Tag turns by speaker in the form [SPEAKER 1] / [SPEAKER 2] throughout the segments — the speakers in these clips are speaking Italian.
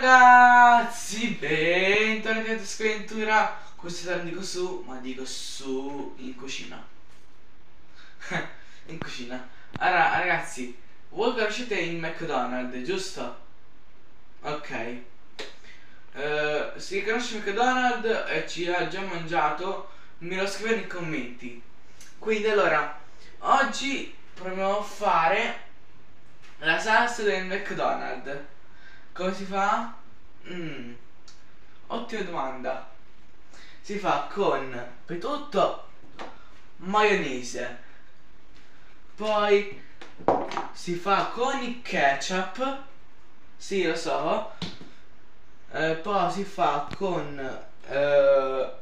[SPEAKER 1] ragazzi, bentornati a Sventura. Questo non dico su, ma dico su in cucina. in cucina. Allora, ragazzi, voi conoscete il McDonald's, giusto? Ok. Uh, se conosce McDonald's e ci ha già mangiato, me lo scrive nei commenti. Quindi allora, oggi proviamo a fare la salsa del McDonald's. Come si fa? Mm. Ottima domanda. Si fa con petutto, maionese. Poi si fa con il ketchup. Sì, lo so. Eh, poi si fa con eh,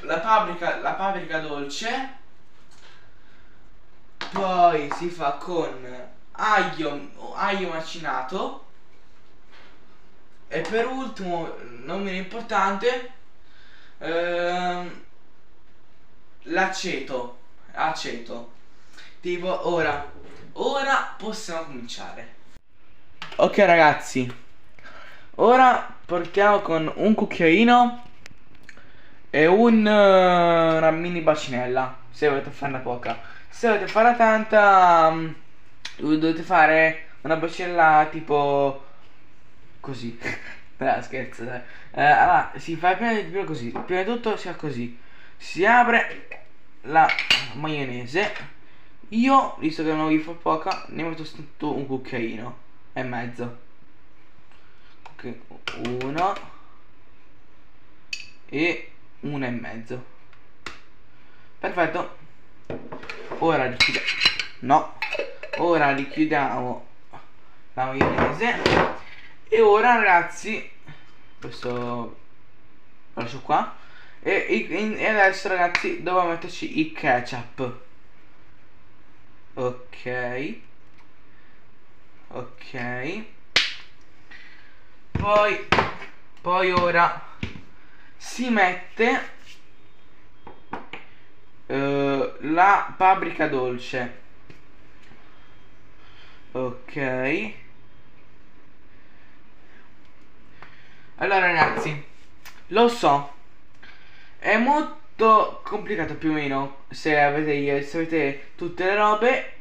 [SPEAKER 1] la paprika, la paprika dolce. Poi si fa con aglio, aglio macinato e per ultimo, non meno importante, ehm, l'aceto. Aceto. Tipo, ora, ora possiamo cominciare. Ok ragazzi, ora partiamo con un cucchiaino e un, uh, una mini bacinella, se volete farne poca. Se volete farla tanta, um, dovete fare una bacinella tipo così. Beh, scherzo, dai. Eh, allora, si fa prima di tutto così. Prima di tutto si fa così. Si apre la maionese. Io, visto che non vi fa poca, ne metto tutto un cucchiaino e mezzo. Ok, uno e uno e mezzo. Perfetto. Ora richiudiamo. No. Ora richiudiamo la maionese e ora ragazzi, questo lascio qua. E, e, adesso ragazzi dobbiamo metterci il ketchup. Ok. Ok. Poi, poi ora si mette uh, la paprika dolce. Ok. Allora ragazzi, lo so, è molto complicato più o meno se avete, se avete tutte le robe,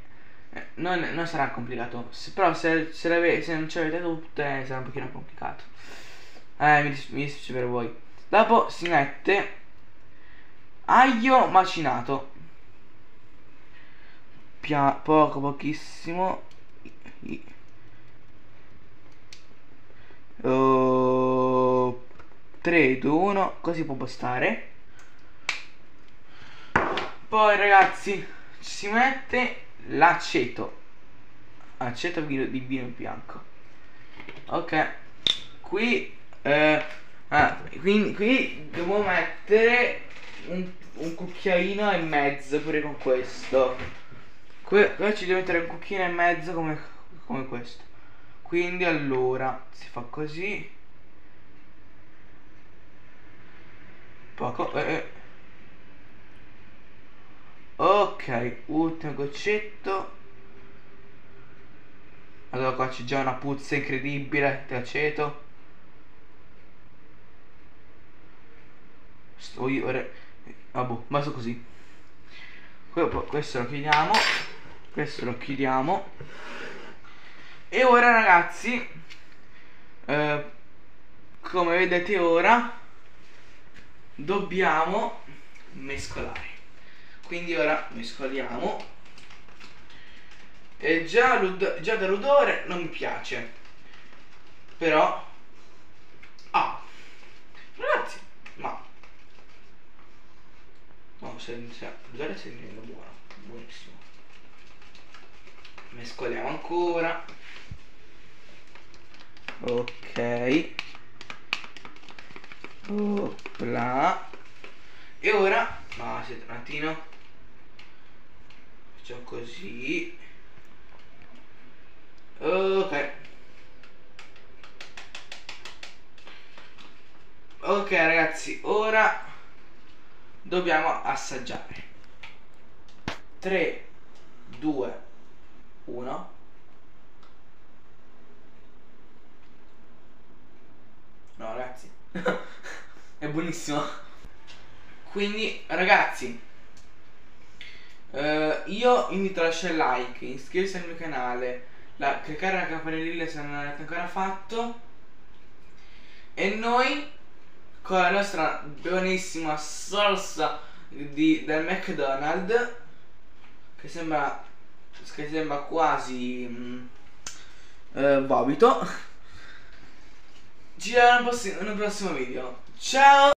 [SPEAKER 1] eh, non, non sarà complicato, se, però se, se, se non ce le avete tutte sarà un pochino complicato. Eh, mi, mi dispiace per voi. Dopo si mette aglio macinato. Pia poco, pochissimo. Uh, 3, 2, 1, così può bastare. Poi ragazzi si mette l'aceto. Aceto di vino bianco. Ok. Qui, eh, ah, quindi qui devo mettere un, un cucchiaino e mezzo pure con questo. Qui, qui ci devo mettere un cucchiaino e mezzo come, come questo quindi allora si fa così poco eh, eh. ok ultimo goccetto. Allora qua c'è già una puzza incredibile di aceto sto io ora vabbè basta così. Questo lo chiudiamo. Questo lo chiudiamo. E ora ragazzi eh, come vedete ora dobbiamo mescolare. Quindi ora mescoliamo. E già, già dall'odore non mi piace. Però ah ragazzi ma no se, se l'odore sta diventando buono buonissimo. Mescoliamo ancora. Ok Opla. e ora ma siete un attimo. Facciamo così. Ok. Ok ragazzi ora dobbiamo assaggiare. 3 2 1
[SPEAKER 2] è buonissimo.
[SPEAKER 1] Quindi ragazzi, eh, io invito a lasciare like, iscriversi al mio canale, la, cliccare la campanellina se non l'avete ancora fatto. E noi con la nostra buonissima salsa di, del McDonald's che sembra che sembra quasi mm, eh, vomito ci vediamo nel prossimo video. Ciao